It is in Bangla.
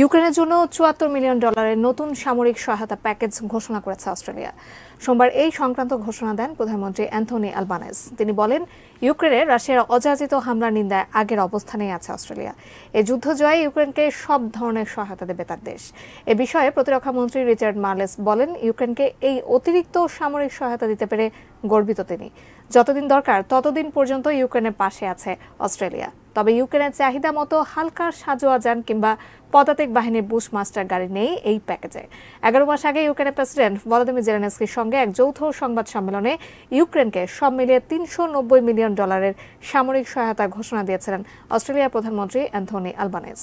ইউক্রেনের জন্য চুয়াত্তর মিলিয়ন ডলারের নতুন সামরিক সহায়তা প্যাকেজ ঘোষণা করেছে অস্ট্রেলিয়া। সোমবার এই সংক্রান্ত ঘোষণা দেন প্রধানমন্ত্রী অ্যান্থনি অ্যালবানেস তিনি বলেন, ইউক্রেনে রাশিয়ার অযাচিত হামলার নিন্দায় আগের অবস্থানেই আছে অস্ট্রেলিয়া। এই যুদ্ধ জয়ে ইউক্রেনকে সব ধরনের সহায়তা দেবে তার দেশ। এ বিষয়ে প্রতিরক্ষা মন্ত্রী রিচার্ড মার্লেস বলেন, ইউক্রেনকে এই অতিরিক্ত সামরিক সহায়তা দিতে পেরে গর্বিত তিনি। যতদিন দরকার, ততদিন পর্যন্ত ইউক্রেনের পাশে আছে অস্ট্রেলিয়া। তবে ইউক্রেনের চাহিদা মতো হালকা সাজোয়া যান কিংবা পদাতিক বাহিনীর বুশ মাস্টার গাড়ি নেই এই প্যাকেজে। এগারো মাস আগে ইউক্রেনের প্রেসিডেন্ট ভলোদিমির জেলেনস্কির সঙ্গে এক যৌথ সংবাদ সম্মেলনে ইউক্রেনকে সব মিলিয়ে তিনশো নব্বই মিলিয়ন ডলারের সামরিক সহায়তা ঘোষণা দিয়েছিলেন অস্ট্রেলিয়ার প্রধানমন্ত্রী অ্যান্থনি আলবানেস।